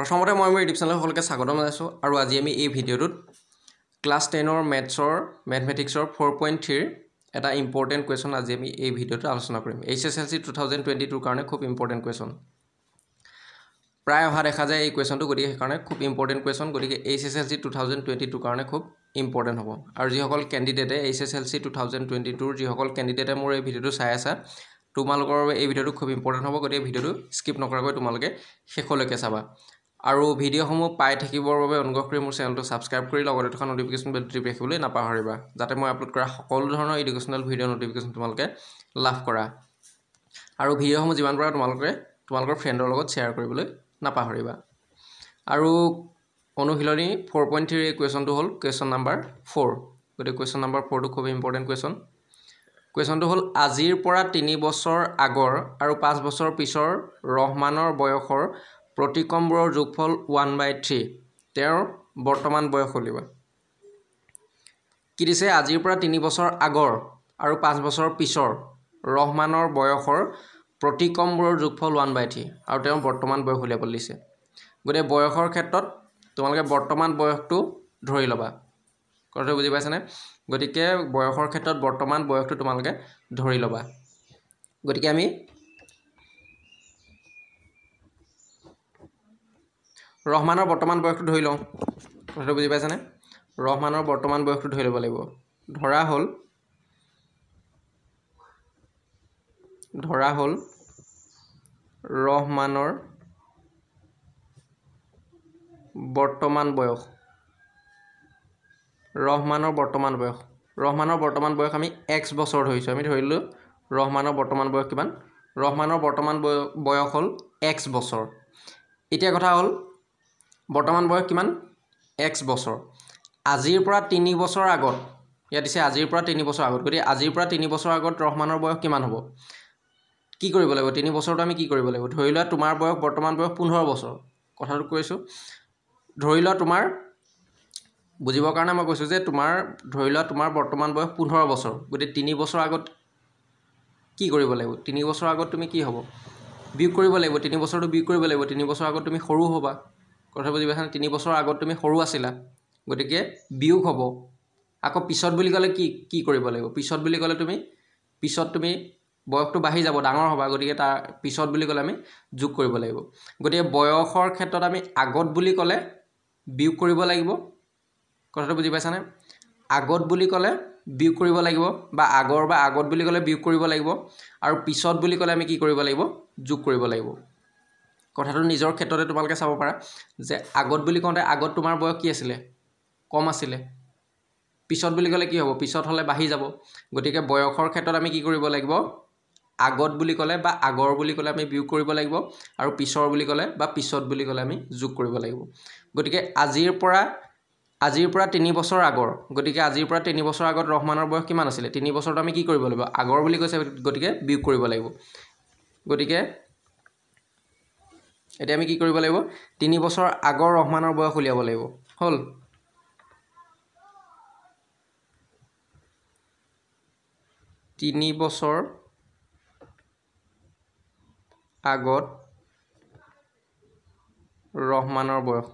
প্ৰথমতে মই মোৰ ইউটিউব চেনেল সকলোকে স্বাগতম জনাইছোঁ আৰু আজি আমি এই ভিডিঅ'টোত ক্লাছ টেনৰ মেথছৰ মেথমেটিক্সৰ ফ'ৰ পইণ্ট থ্ৰীৰ এটা ইম্পৰ্টেণ্ট কুৱেশ্যন আজি আমি এই ভিডিঅ'টোত আলোচনা কৰিম। H S L C two thousand twenty tour কাৰণে খুব ইম্পৰ্টেণ্ট কুৱেশ্যন প্ৰায় অহা দেখা যায় এই কুৱেশ্যনটো গতিকে সেইকাৰণে খুব ইম্পৰ্টেণ্ট কুৱেশ্যন গতিকে H S L C two thousand twenty tour কাৰণে খুব ইম্পৰ্টেণ্ট হ'ব। আৰু যিসকল কেণ্ডিডেটে H S L C two thousand twenty tour যিসকল কেণ্ডিডেটে মোৰ এই ভিডিঅ'টো চাই আছা তোমালোকৰ বাবে এই ভিডিঅ'টো খুব ইম্পৰ্টেণ্ট হ'ব গতিকে ভিডিঅ'টো স্কিপ নকৰাকৈ তোমালোকে শেষলৈকে চাবা। আৰু ভিডিঅ'সমূহ পাই থাকিবৰ বাবে অনুগ্ৰহ কৰি মোৰ চেনেলটো ছাবস্ক্ৰাইব কৰি লগতে থকা নটিফিকেশ্যন বেলটো টিপি ৰাখিবলৈ নাপাহৰিবা যাতে মই আপলোড কৰা সকলো ধৰণৰ এডুকেশ্যনেল ভিডিঅ' নটিফিকেশ্যন তোমালোকে লাভ কৰা। আৰু ভিডিঅ'সমূহ যিমান পাৰা তোমালোকে তোমালোকৰ ফ্ৰেণ্ডৰ লগত শ্বেয়াৰ কৰিবলৈ নাপাহৰিবা। আৰু অনুশীলনী ফ'ৰ পইণ্ট থ্ৰীৰ কুৱেশ্যনটো হ'ল কুৱেশ্যন নাম্বাৰ ফ'ৰ গতিকে কুৱেশ্যন নাম্বাৰ ফ'ৰটো খুব ইম্পৰ্টেণ্ট কুৱেশ্যন কুৱেশ্যনটো হ'ল আজিৰ পৰা তিনি বছৰ আগৰ আৰু পাঁচ বছৰ পিছৰ ৰহমানৰ বয়সৰ প্ৰতিক্ৰমবোৰৰ যোগফল ওৱান বাই থ্ৰী। তেওঁৰ বৰ্তমান বয়স উলিওৱা কি দিছে আজিৰ পৰা তিনি বছৰ আগৰ আৰু পাঁচ বছৰ পিছৰ ৰহমানৰ বয়সৰ প্ৰতিক্ৰমবোৰৰ যোগফল ওৱান বাই থ্ৰী আৰু তেওঁৰ বৰ্তমান বয়স উলিয়াবলৈ দিছে। গতিকে বয়সৰ ক্ষেত্ৰত তোমালোকে বৰ্তমান বয়সটো ধৰি ল'বা। কথাটো বুজি পাইছানে? গতিকে বয়সৰ ক্ষেত্ৰত বৰ্তমান বয়সটো তোমালোকে ধৰি ল'বা। গতিকে আমি ৰহমানৰ বৰ্তমান বয়সটো ধৰি লওঁ। কথাটো বুজি পাইছানে? ৰহমানৰ বৰ্তমান বয়সটো ধৰি ল'ব লাগিব। ধৰা হ'ল ধৰা হ'ল ৰহমানৰ বৰ্তমান বয়স। ৰহমানৰ বৰ্তমান বয়স। ৰহমানৰ বৰ্তমান বয়স আমি এক্স বছৰ ধৰিছোঁ। আমি ধৰিলোঁ ৰহমানৰ বৰ্তমান বয়স কিমান? ৰহমানৰ বৰ্তমান বয়স বয়স হ'ল এক্স বছৰ। এতিয়া কথা হ'ল বৰ্তমান বয়স কিমান? এক্স বছৰ। আজিৰ পৰা তিনি বছৰ আগত ইয়াত দিছে আজিৰ পৰা তিনি বছৰ আগত। গতিকে আজিৰ পৰা তিনি বছৰ আগত ৰহমানৰ বয়স কিমান হ'ব? কি কৰিব লাগিব? তিনি বছৰটো আমি কি কৰিব লাগিব? ধৰি লোৱা তোমাৰ বয়স বৰ্তমান বয়স পোন্ধৰ বছৰ। কথাটো কৈছোঁ। ধৰি লোৱা তোমাৰ বুজিবৰ কাৰণে মই কৈছোঁ যে তোমাৰ ধৰি লোৱা তোমাৰ বৰ্তমান বয়স পোন্ধৰ বছৰ। গতিকে তিনি বছৰ আগত কি কৰিব লাগিব? তিনি বছৰ আগত তুমি কি হ'ব? বিয়োগ কৰিব লাগিব। তিনি বছৰটো বিয়োগ কৰিব লাগিব। তিনি বছৰ আগত তুমি সৰু হ'বা। কথা বুজি পাইছানে তিনি বছৰৰ আগত তুমি সৰু আছিলা। গতিকে বিয়োগ হ'ব। আকৌ পিছত বুলি ক'লে কি কি কৰিব লাগিব? পিছত বুলি ক'লে তুমি পিছত তুমি বয়সটো বাঢ়ি যাব ডাঙৰ হ'বা। গতিকে তাৰ পিছত বুলি ক'লে আমি যোগ কৰিব লাগিব। গতিকে বয়সৰ ক্ষেত্ৰত আমি আগত বুলি ক'লে বিয়োগ কৰিব লাগিব। কথাটো বুজি পাইছানে? আগত বুলি ক'লে বিয়োগ কৰিব লাগিব বা আগৰ বা আগত বুলি ক'লে বিয়োগ কৰিব লাগিব। আৰু পিছত বুলি ক'লে আমি কি কৰিব লাগিব? যোগ কৰিব লাগিব। কথাটো নিজৰ ক্ষেত্ৰতে তোমালোকে চাব পাৰা যে আগত বুলি কওঁতে আগত তোমাৰ বয়স কি আছিলে? কম আছিলে। পিছত বুলি ক'লে কি হ'ব? পিছত হ'লে বাঢ়ি যাব। গতিকে বয়সৰ ক্ষেত্ৰত আমি কি কৰিব লাগিব? আগত বুলি ক'লে বা আগৰ বুলি ক'লে আমি বিয়োগ কৰিব লাগিব আৰু পিছৰ বুলি ক'লে বা পিছত বুলি ক'লে আমি যোগ কৰিব লাগিব। গতিকে আজিৰ পৰা আজিৰ পৰা তিনি বছৰ আগৰ গতিকে আজিৰ পৰা তিনি বছৰ আগত ৰহমানৰ বয়স কিমান আছিলে? তিনি বছৰটো আমি কি কৰিব লাগিব? আগৰ বুলি কৈছে গতিকে বিয়োগ কৰিব লাগিব। গতিকে এতিয়া আমি কি কৰিব লাগিব? তিনি বছৰ আগৰ ৰহমানৰ বয়স উলিয়াব লাগিব। হ'ল? তিনি বছৰ আগত ৰহমানৰ বয়স।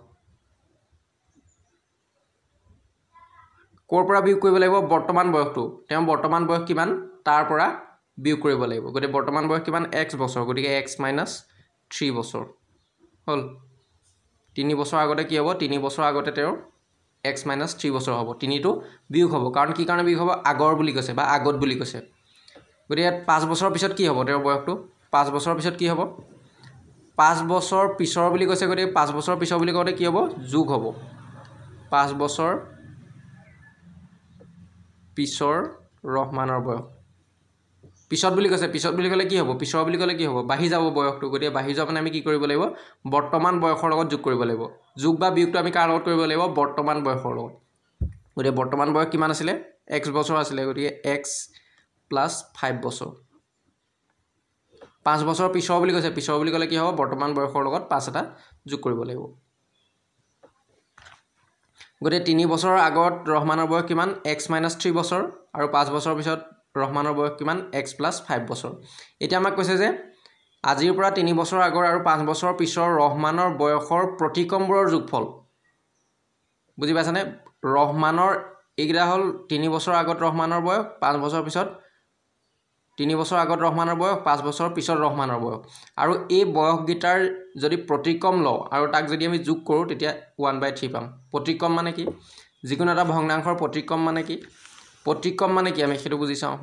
ক'ৰ পৰা বিয়োগ কৰিব লাগিব? বৰ্তমান বয়সটো। তেওঁ বৰ্তমান বয়স কিমান? তাৰ পৰা বিয়োগ কৰিব লাগিব। গতিকে বৰ্তমান বয়স কিমান? এক্স বছৰ। গতিকে এক্স মাইনাছ থ্ৰী বছৰ। হ'ল। তিনি বছৰ আগতে কি হ'ব? তিনি বছৰ আগতে তেওঁৰ এক্স মাইনাছ থ্ৰী বছৰ হ'ব। তিনিটো বিয়োগ হ'ব। কাৰণ কি কাৰণে বিয়োগ হ'ব? আগৰ বুলি কৈছে বা আগত বুলি কৈছে। গতিকে ইয়াত পাঁচ বছৰৰ পিছত কি হ'ব তেওঁৰ বয়সটো? পাঁচ বছৰৰ পিছত কি হ'ব? পাঁচ বছৰ পিছৰ বুলি কৈছে গতিকে পাঁচ বছৰ পিছৰ বুলি কওঁতে কি হ'ব? যোগ হ'ব। পাঁচ বছৰ পিছৰ ৰহমানৰ বয়স। পিছত বুলি কৈছে পিছত বুলি ক'লে কি হ'ব? পিছৰ বুলি ক'লে কি হ'ব? বাঢ়ি যাব বয়সটো। গতিকে বাঢ়ি যোৱা মানে আমি কি কৰিব লাগিব? বৰ্তমান বয়সৰ লগত যোগ কৰিব লাগিব। যোগ বা বিয়োগটো আমি কাৰ লগত কৰিব লাগিব? বৰ্তমান বয়সৰ লগত। গতিকে বৰ্তমান বয়স কিমান আছিলে? এক্স বছৰ আছিলে। গতিকে এক্স প্লাছ ফাইভ বছৰ। পাঁচ বছৰ পিছৰ বুলি কৈছে। পিছৰ বুলি ক'লে কি হ'ব? বৰ্তমান বয়সৰ লগত পাঁচ এটা যোগ কৰিব লাগিব। গতিকে তিনি বছৰৰ আগত ৰহমানৰ বয়স কিমান? এক্স মাইনাছ থ্ৰী বছৰ। আৰু পাঁচ বছৰৰ পিছত ৰহমানৰ বয়স কিমান? এক্স প্লাছ ফাইভ বছৰ। এতিয়া আমাক কৈছে যে আজিৰ পৰা তিনি বছৰ আগৰ আৰু পাঁচ বছৰ পিছৰ ৰহমানৰ বয়সৰ প্ৰতিক্ৰমবোৰৰ যোগফল। বুজি পাইছানে? ৰহমানৰ এইকেইটা হ'ল তিনি বছৰ আগত ৰহমানৰ বয়স পাঁচ বছৰ পিছত তিনি বছৰ আগত ৰহমানৰ বয়স পাঁচ বছৰ পিছত ৰহমানৰ বয়স। আৰু এই বয়সকেইটাৰ যদি প্ৰতিক্ৰম লওঁ আৰু তাক যদি আমি যোগ কৰোঁ তেতিয়া ওৱান বাই থ্ৰী পাম। প্ৰতিক্ৰম মানে কি? যিকোনো এটা ভগ্নাংশৰ প্ৰতিক্ৰম মানে কি? প্ৰতিক্ৰম মানে কি? আমি সেইটো বুজি চাওঁ।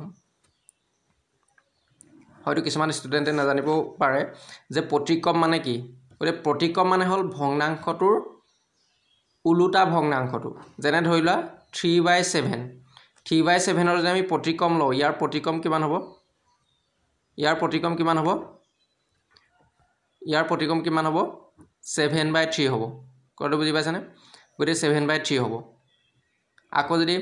হয়তো কিছুমান ষ্টুডেণ্টে নাজানিবও পাৰে যে প্ৰতিক্ৰম মানে কি? গতিকে প্ৰতিক্ৰম মানে হ'ল ভগ্নাংশটোৰ ওলোটা ভগ্নাংশটো। যেনে ধৰি লোৱা three by seven three by ছেভেনৰ যদি আমি প্ৰতিক্ৰম লওঁ ইয়াৰ প্ৰতিক্ৰম কিমান হ'ব? ইয়াৰ প্ৰতিক্ৰম কিমান হ'ব? ইয়াৰ প্ৰতিক্ৰম কিমান হ'ব? ছেভেন বাই থ্ৰী হ'ব। কথাটো বুজি পাইছেনে? গতিকে ছেভেন বাই থ্ৰী হ'ব। আকৌ যদি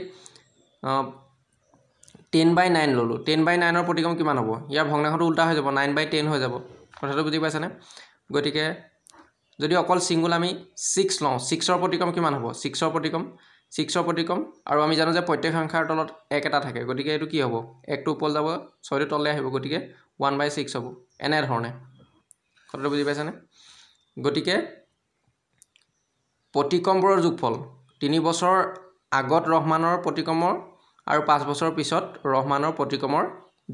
টেন বাই নাইন ল'লোঁ। টেন বাই নাইনৰ প্ৰতিক্ৰম কিমান হ'ব? ইয়াৰ ভগ্নাংশটো উল্টা হৈ যাব নাইন বাই টেন হৈ যাব। কথাটো বুজি পাইছেনে? গতিকে যদি অকল ছিংগুল আমি ছিক্স লওঁ ছিক্সৰ প্ৰতিক্ৰম কিমান হ'ব? ছিক্সৰ প্ৰতিক্ৰম ছিক্সৰ প্ৰতিক্ৰম আৰু আমি জানো যে প্ৰত্যেক সংখ্যাৰ তলত এক এটা থাকে গতিকে এইটো কি হ'ব? একটো ওপৰত যাব ছয়টো তললৈ আহিব গতিকে ওৱান বাই ছিক্স হ'ব। এনেধৰণে। কথাটো বুজি পাইছেনে? গতিকে প্ৰতিক্ৰমবোৰৰ যোগফল তিনি বছৰ আগত ৰহমানৰ প্ৰতিক্ৰমৰ আৰু পাঁচ বছৰৰ পিছত ৰহমানৰ প্ৰতিক্ৰমৰ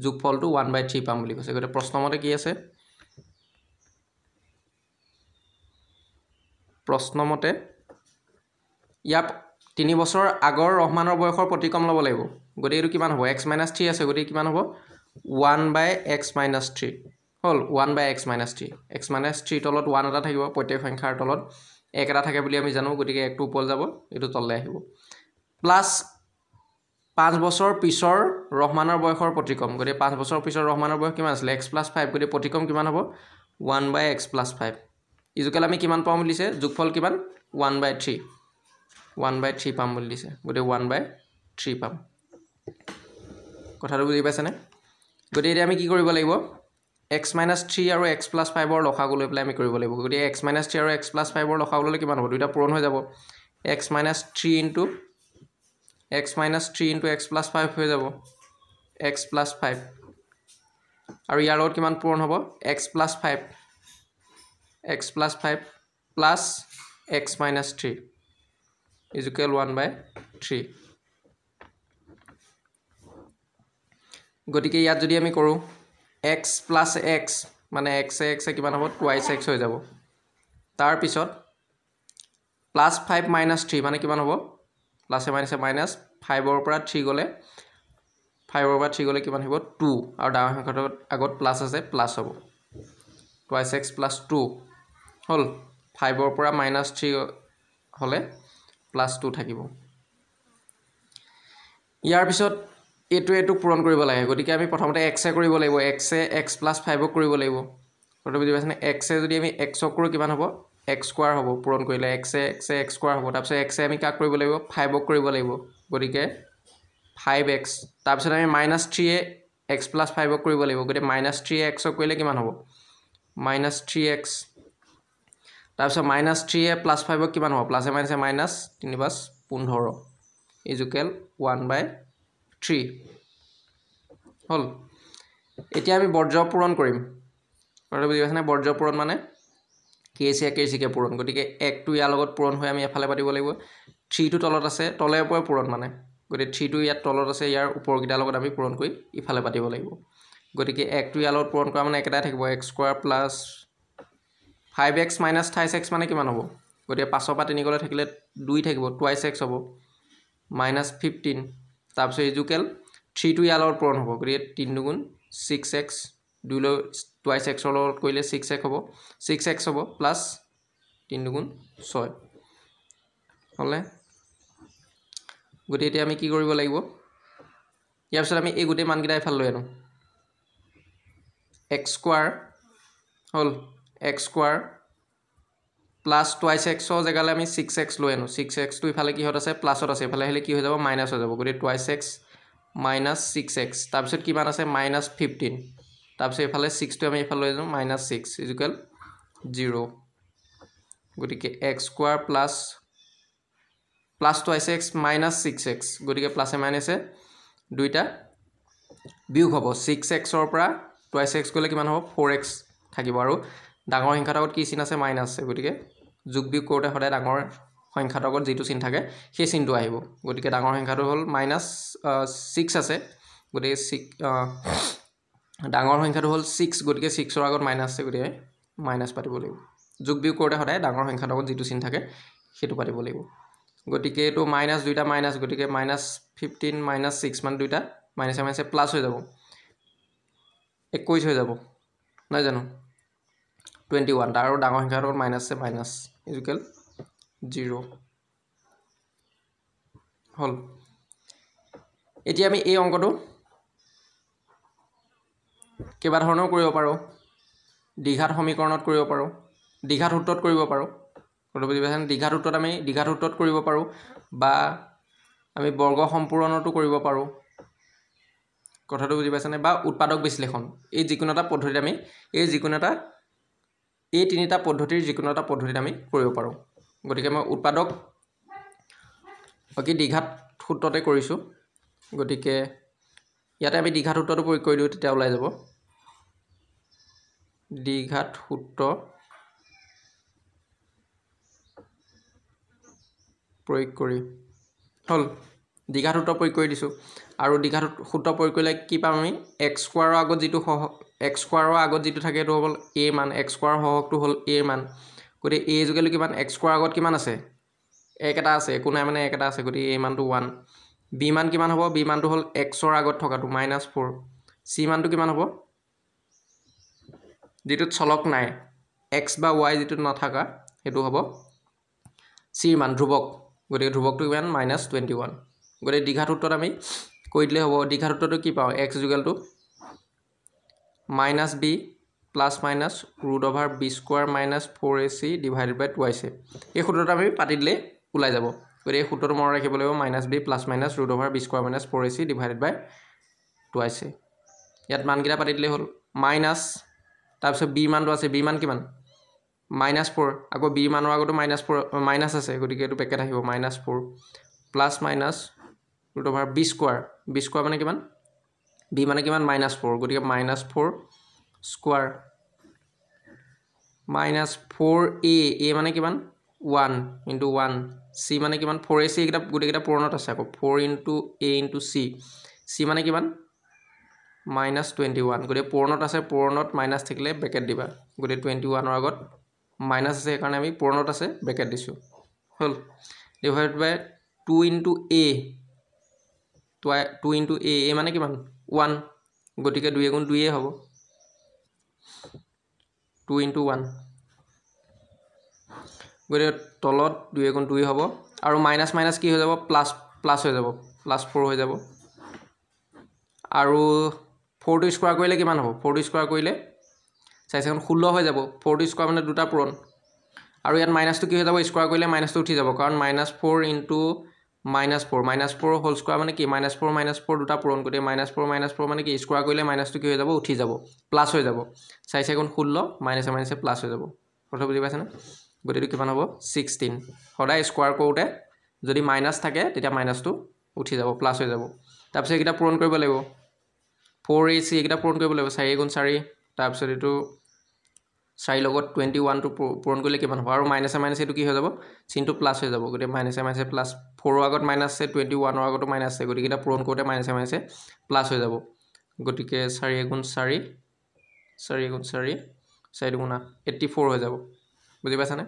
যোগফলটো ওৱান বাই থ্ৰী পাম বুলি কৈছে। গতিকে প্ৰশ্নমতে কি আছে? প্ৰশ্নমতে ইয়াৰ তিনি বছৰ আগৰ ৰহমানৰ বয়সৰ প্ৰতিক্ৰম ল'ব লাগিব। গতিকে এইটো কিমান হ'ব? এক্স মাইনাছ থ্ৰী আছে। গতিকে কিমান হ'ব? One by x minus three হ'ল one by x minus three x minus থ্ৰীৰ তলত ওৱান এটা থাকিব প্ৰত্যেক সংখ্যাৰ তলত এক এটা থাকে বুলি আমি জানো। গতিকে একটো ওপৰত যাব এইটো তললৈ আহিব। প্লাছ পাঁচ বছৰ পিছৰ ৰহমানৰ বয়সৰ প্ৰতিক্ৰম গতিকে পাঁচ বছৰ পিছৰ ৰহমানৰ বয়স কিমান আছিলে? এক্স প্লাছ ফাইভ গতিকে প্ৰতিক্ৰম কিমান হ'ব? One by x plus five equal আমি কিমান পাম বুলি দিছে? যোগফল কিমান? One by three one by three পাম বুলি দিছে। গতিকে ওৱান বাই থ্ৰী পাম। কথাটো বুজি পাইছেনে? গতিকে এতিয়া আমি কি কৰিব লাগিব? এক্স মাইনাছ থ্ৰী আৰু এক্স প্লাছ ফাইভৰ লসাগু লৈ পেলাই আমি কৰিব লাগিব। গতিকে এক্স মাইনাছ থ্ৰী আৰু এক্স প্লাছ ফাইভৰ ল'লে কিমান হ'ব? দুইটা পূৰণ হৈ যাব। X minus three into x minus three into x plus five হৈ যাব। এক্স প্লাছ ফাইভ আৰু ইয়াৰ লগত কিমান পূৰণ হ'ব? X plus five x plus five plus x minus three equal one by three গতিকে ইয়াত যদি আমি কৰোঁ এক্স প্লাছ এক্স মানে এক্সে এক্সে কিমান হ'ব? টুৱাইছ এক্স হৈ যাব। তাৰপিছত প্লাছ ফাইভ মাইনাছ থ্ৰী মানে কিমান হ'ব? প্লাছে মাইনাছে মাইনাছ ফাইভৰ পৰা থ্ৰী গ'লে ফাইভৰ পৰা থ্ৰী গ'লে কিমান আহিব? টু আৰু ডাঙৰ সংখ্যাটোৰ আগত প্লাছ আছে প্লাছ হ'ব। টুৱাইছ এক্স প্লাছ টু হ'ল। ফাইভৰ পৰা মাইনাছ থ্ৰী হ'লে প্লাছ টু থাকিব। ইয়াৰ পিছত এইটো এইটো পূৰণ কৰিব লাগে। গতিকে আমি প্ৰথমতে এক্সে কৰিব লাগিব। এক্সে এক্স প্লাছ ফাইভক কৰিব লাগিব। কথাটো বুজি পাইছেনে এক্সে যদি আমি এক্সক কৰোঁ কিমান হ'ব? এক্স স্কোৱাৰ হ'ব পূৰণ কৰিলে এক্সে এক্সে এক্স স্কোৱাৰ হ'ব তাৰপিছত এক্সে আমি কাক কৰিব লাগিব? ফাইভক কৰিব লাগিব গতিকে ফাইভ এক্স তাৰপিছত আমি মাইনাছ থ্ৰীয়ে এক্স প্লাছ ফাইভক কৰিব লাগিব গতিকে মাইনাছ থ্ৰীয়ে এক্সক কৰিলে কিমান হ'ব? মাইনাছ থ্ৰী এক্স তাৰপিছত মাইনাছ থ্ৰীয়ে প্লাছ ফাইভক কিমান হ'ব? প্লাছে মাইনাছে মাইনাছ তিনি পাঁচ পোন্ধৰ ইজুকেল ওৱান বাই থ্ৰী হ'ল। এতিয়া আমি বৰ্জ্য পূৰণ কৰিম। বুজি পাইছেনে? বৰ্জ্য পূৰণ মানে কেচিয়া কেচিকে পূৰণ। গতিকে একটো ইয়াৰ লগত পূৰণ হৈ আমি এফালে পাতিব লাগিব। থ্ৰীটো তলত আছে তলে ওপৰে পূৰণ মানে। গতিকে থ্ৰীটো ইয়াত তলত আছে ইয়াৰ ওপৰকেইটাৰ লগত আমি পূৰণ কৰি ইফালে পাতিব লাগিব। গতিকে একটো ইয়াৰ লগত পূৰণ কৰা মানে একেটাই থাকিব x square plus five x minus thrice x মানে কিমান হ'ব? গতিকে পাঁচৰ পৰা তিনি গ'লে থাকিলে দুই থাকিব টুৱাইছ এক্স হ'ব মাইনাছ ফিফটিন তাৰপিছত ইজুকেল থ্ৰীটো ইয়াৰ লগত পূৰণ হ'ব গতিকে তিনি দুগুণ ছিক্স এক্স দুইলৈ টুৱাইছ এক্সৰ লগত কৰিলে ছিক্স এক্স হ'ব। ছিক্স এক্স হ'ব প্লাছ তিনি দুগুণ ছয়। হ'লে গতিকে এতিয়া আমি কি কৰিব লাগিব? ইয়াৰ পিছত আমি এই গোটেই মানকেইটা এফালে লৈ আনো। এক্স স্কোৱাৰ হ'ল এক্স স্কোৱাৰ প্লাছ টুৱাইছ এক্সৰ জেগালৈ আমি ছিক্স এক্স লৈ আনো। ছিক্স এক্সটো ইফালে কিহত আছে? প্লাছত আছে। ইফালে আহিলে কি হৈ যাব? মাইনাছ হৈ যাব। গতিকে twice x minus six x তাৰপিছত কিমান আছে? মাইনাছ ফিফটিন তাৰপিছত এইফালে ছিক্সটো আমি এইফালে লৈ যাওঁ মাইনাছ ছিক্স ইজুকেল জিৰ' গতিকে x square plus plus twice x minus six x গতিকে প্লাছে মাইনাছে দুইটা বিয়োগ হ'ব। ছিক্স এক্সৰ পৰা টুৱাইছ এক্স গ'লে কিমান হ'ব? ফ'ৰ এক্স থাকিব। আৰু ডাঙৰ সংখ্যাটোৰ আগত কি চিন আছে? মাইনাছ আছে গতিকে যোগ বিয়োগ কৰোঁতে সদায় ডাঙৰ সংখ্যাটোৰ আগত যিটো চিন থাকে সেই চিনটো আহিব। গতিকে ডাঙৰ সংখ্যাটো হ'ল মাইনাছ ছিক্স আছে। গতিকে ছিক্স ডাঙৰ সংখ্যাটো হ'ল ছিক্স গতিকে ছিক্সৰ আগত মাইনাছ আছে গতিকে মাইনাছ পাতিব লাগিব। যোগ বিয়োগ কৰোঁতে সদায় ডাঙৰ সংখ্যাটোৰ আগত যিটো চিন থাকে সেইটো পাতিব লাগিব। গতিকে এইটো মাইনাছ দুইটা মাইনাছ গতিকে মাইনাছ ফিফটিন মাইনাছ ছিক্স মানে দুইটা মাইনাছে মাইনাছে প্লাছ হৈ যাব। একৈছ হৈ যাব নাই জানো? টুৱেণ্টি ওৱান আৰু ডাঙৰ সংখ্যাটোৰ লগত মাইনাছ আছে মাইনাছ ইজুকেল জিৰ' হ'ল। এতিয়া আমি এই অংকটো কেইবা ধৰণেও কৰিব পাৰোঁ। দীঘাত সমীকৰণত কৰিব পাৰোঁ। দীঘাত সূত্ৰত কৰিব পাৰোঁ। পাইছেনে? দীঘাত সূত্ৰত আমি দীঘাত সূত্ৰত কৰিব পাৰোঁ বা আমি বৰ্গ সম্পূৰণতো কৰিব পাৰোঁ। কথাটো বুজি পাইছেনে? বা উৎপাদক বিশ্লেষণ। এই যিকোনো এটা পদ্ধতিত আমি এই যিকোনো এটা এই তিনিটা পদ্ধতিৰ যিকোনো এটা পদ্ধতিত আমি কৰিব পাৰোঁ। গতিকে মই উৎপাদক কি দীঘাত সূত্ৰতে কৰিছোঁ। গতিকে ইয়াতে আমি দীঘাত সূত্ৰটো প্ৰয়োগ কৰি দিওঁ তেতিয়া ওলাই যাব। দ্বিঘাত সূত্ৰ প্ৰয়োগ কৰি। হ'ল। দ্বিঘাত সূত্ৰ প্ৰয়োগ কৰি দিছোঁ। আৰু দ্বিঘাত সূত্ৰ প্ৰয়োগ কৰিলে কি পাম আমি? এক্স স্কোৱাৰৰ আগত যিটো সহ এক্স স্কোৱাৰৰ আগত যিটো থাকে সেইটো হ'ল এ মান। এক্স স্কোৱাৰৰ সহগটো হ'ল এ মান। গতিকে এ যোগেলৈ কিমান? এক্স স্কোৱাৰৰ আগত কিমান আছে? এক এটা আছে। একো নাই মানে এক এটা আছে। গতিকে এ মানটো ওৱান। বি মান কিমান হ'ব? বি মানটো হ'ল এক্সৰ আগত থকাটো মাইনাছ ফ'ৰ। চি মানটো কিমান হ'ব? যিটোত চলক নাই এক্স বা ৱাই যিটোত নাথাকা সেইটো হ'ব চিৰ মান ধ্ৰুৱক। গতিকে ধ্ৰুৱকটো কিমান মাইনাছ টুৱেণ্টি ওৱান গতিকে দীঘাত সূত্ৰত আমি কৰি দিলে হ'ব। দীঘাত সূত্ৰটো কি পাওঁ? X যুগেলটো minus b plus minus root over b square minus four a c divided by twice a এই সূত্ৰটো আমি পাতি দিলেই ওলাই যাব। গতিকে এই সূত্ৰটো মনত ৰাখিব লাগিব। Minus b plus minus root over b square minus four a c divided by twice a ইয়াত মানকেইটা পাতি দিলেই হ'ল। মাইনাছ তাৰপিছত বি মানটো আছে বি মান কিমান? মাইনাছ ফ'ৰ আকৌ বি মানৰ আগতো মাইনাছ ফ'ৰ মাইনাছ আছে গতিকে এইটো পেকেট আহিব minus four plus minus root over b square b square মানে কিমান? বি মানে কিমান? মাইনাছ ফ'ৰ গতিকে minus four square minus four a a মানে কিমান? ওৱান ইণ্টু ওৱান চি মানে কিমান? ফ'ৰ এ চি এইকেইটা গোটেইকেইটা পূৰণত আছে আকৌ four into a into c c মানে কিমান? মাইনাছ টুৱেণ্টি ওৱান গতিকে পূৰণত আছে পূৰণত মাইনাছ থাকিলে ব্ৰেকেট দিবা। গতিকে টুৱেণ্টি ওৱানৰ আগত মাইনাছ আছে সেইকাৰণে আমি পূৰণত আছে ব্ৰেকেট দিছোঁ। হ'ল। Divide by two into a twice two into a a মানে কিমান? ওৱান গতিকে দুই এগুণ দুইয়ে হ'ব। টু ইণ্টু ওৱান গতিকে তলত দুই এগুণ দুই হ'ব। আৰু মাইনাছ মাইনাছ কি হৈ যাব? প্লাছ প্লাছ হৈ যাব। প্লাছ ফ'ৰ হৈ যাব। আৰু ফ'ৰটো স্কোৱাৰ কৰিলে কিমান হ'ব? ফ'ৰটো স্কোৱাৰ কৰিলে চাৰি চাৰি ষোল্ল হৈ যাব। ফ'ৰটো স্কোৱাৰ মানে দুটা পূৰণ। আৰু ইয়াত মাইনাছটো কি হৈ যাব? স্কোৱাৰ কৰিলে মাইনাছটো উঠি যাব। কাৰণ minus four into minus four minus four whole square মানে কি? মাইনাছ ফ'ৰ মাইনাছ ফ'ৰ দুটা পূৰণ। গতিকে মাইনাছ ফ'ৰ মাইনাছ ফ'ৰ মানে কি? স্কোৱাৰ কৰিলে মাইনাছটো কি হৈ যাব? উঠি যাব। প্লাছ হৈ যাব। চাৰি গুণ ষোল্ল মাইনাছে মাইনাছে প্লাছ হৈ যাব। কথা বুজি পাইছেনে? গতিকে কিমান হ'ব? ছিক্সটিন সদায় স্কোৱাৰ কৰোঁতে যদি মাইনাছ থাকে তেতিয়া মাইনাছটো উঠি যাব প্লাছ হৈ যাব। তাৰপিছত এইকেইটা পূৰণ কৰিব লাগিব। ফ'ৰ এ চি এইকেইটা পূৰণ কৰিব লাগিব চাৰি গুণ চাৰি তাৰপিছত এইটো চাৰিৰ লগত টুৱেণ্টি ওৱানটো পূৰণ কৰিলে কিমান হ'ব? আৰু মাইনাছে মাইনাছে এইটো কি হৈ যাব? চিনটো প্লাছ হৈ যাব গতিকে মাইনাছে মাইনাছে প্লাছ ফ'ৰৰ আগত মাইনাছ আছে টুৱেণ্টি ওৱানৰ আগতো মাইনাছ আছে গতিকে এটা পূৰণ কৰোঁতে মাইনাছে মাইনাছে প্লাছ হৈ যাব। গতিকে চাৰি এগুণ চাৰি চাৰি এগুণ চাৰি চাৰি দুগুণ আঠ এইট্টি ফ'ৰ হৈ যাব। বুজি পাইছানে?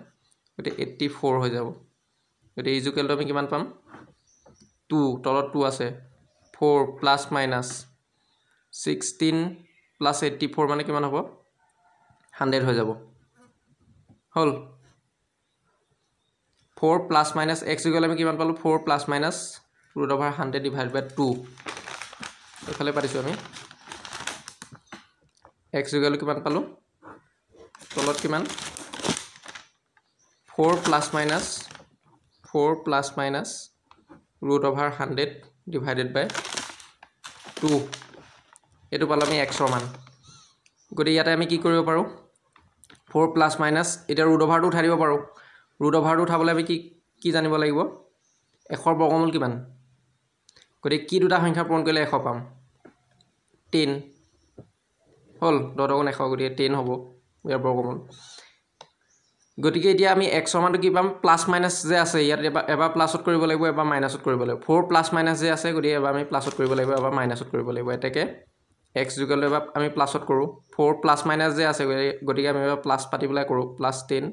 গতিকে এইট্টি ফ'ৰ হৈ যাব। গতিকে ইজুকেলটো আমি কিমান পাম? টু তলত টু আছে। Four plus minus sixteen plus eighty four মানে কিমান হ'ব? হাণ্ড্ৰেড হৈ যাব। হ'ল। Four plus minus x equal আমি কিমান পালোঁ? Four plus minus root over hundred divide by two এইফালে পাতিছোঁ আমি। এক্স ইকুৱেল কিমান পালোঁ? তলত কিমান? Four plus minus four plus minus root over hundred divided by two এইটো পালোঁ আমি এক্সৰ মান। গতিকে ইয়াতে আমি কি কৰিব পাৰোঁ? ফ'ৰ প্লাছ মাইনাছ এতিয়া ৰুট অভাৰটো উঠাই দিব পাৰোঁ। ৰুট অভাৰটো উঠাবলৈ আমি কি কি জানিব লাগিব? এশৰ বৰ্গমূল কিমান? গতিকে কি দুটা সংখ্যা পূৰণ কৰিলে এশ পাম? টেন হ'ল দহ দগুণ এশ গতিকে টেন হ'ব ইয়াৰ বৰ্গমূল। গতিকে এতিয়া আমি এক্সৰ মানটো কি পাম? প্লাছ মাইনাছ যে আছে ইয়াত এবাৰ এবাৰ প্লাছত কৰিব লাগিব এবাৰ মাইনাছত কৰিব লাগিব। ফ'ৰ প্লাছ মাইনাছ যে আছে গতিকে এবাৰ আমি প্লাছত কৰিব লাগিব এবাৰ মাইনাছত কৰিব লাগিব। এতেকে এক্স যুগলৈ এবাৰ আমি প্লাছত কৰোঁ। ফ'ৰ প্লাছ মাইনাছ যে আছে গতিকে আমি এবাৰ প্লাছ পাতি পেলাই কৰোঁ। Plus ten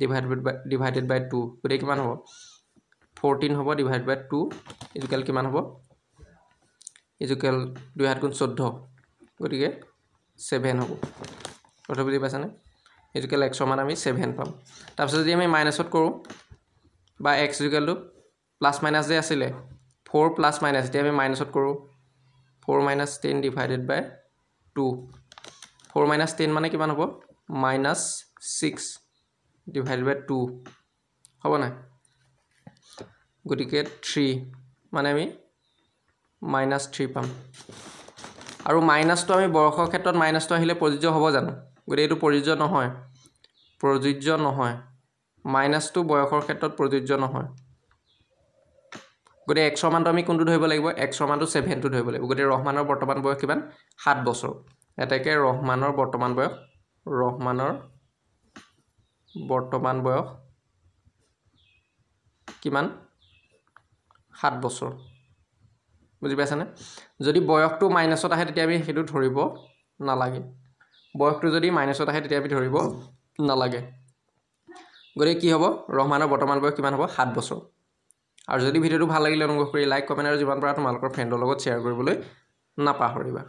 divided by divided by two গতিকে কিমান হ'ব? ফ'ৰটিন হ'ব ডিভাইড বাই টু ইজুকেল কিমান হ'ব? ইজুকেল দুই সাত গুণ চৈধ্য গতিকে ছেভেন হ'ব। কথা বুজি পাইছানে? ইজুকেল এক্সৰ মান আমি ছেভেন পাম। তাৰপিছত যদি আমি মাইনাছত কৰোঁ বা এক্স ইজুকেলটো প্লাছ মাইনাছ যে আছিলে ফ'ৰ প্লাছ মাইনাছ এতিয়া আমি মাইনাছত কৰোঁ। Four minus ten divided by two. Four minus ten মানে কিমান হ'ব? Minus six divided by two. হ'ব নাই? গতিকে থ্ৰী মানে আমি মাইনাছ থ্ৰী পাম। আৰু মাইনাছটো আমি বয়সৰ ক্ষেত্ৰত মাইনাছটো আহিলে প্ৰযোজ্য হ'ব জানো? গতিকে এইটো প্ৰযোজ্য নহয়। প্ৰযোজ্য নহয়। মাইনাছটো বয়সৰ ক্ষেত্ৰত প্ৰযোজ্য নহয়। গতিকে এক্সৰ মানটো আমি কোনটো ধৰিব লাগিব? এক্সৰ মানটো ছেভেনটো ধৰিব লাগিব। গতিকে ৰহমানৰ বৰ্তমান বয়স কিমান? সাত বছৰ। এতেকে ৰহমানৰ বৰ্তমান বয়স ৰহমানৰ বৰ্তমান বয়স কিমান? সাত বছৰ। বুজি পাইছানে? যদি বয়সটো মাইনাছত আহে তেতিয়া আমি সেইটো ধৰিব নালাগে। বয়সটো যদি মাইনাছত আহে তেতিয়া আমি ধৰিব নালাগে। গতিকে কি হ'ব? ৰহমানৰ বৰ্তমান বয়স কিমান হ'ব? সাত বছৰ। আৰু যদি ভিডিঅ'টো ভাল লাগিলে অনুগ্ৰহ কৰি লাইক কমেণ্ট আৰু যিমান পাৰা তোমালোকৰ ফ্ৰেণ্ডৰ লগত শ্বেয়াৰ কৰিবলৈ নাপাহৰিবা।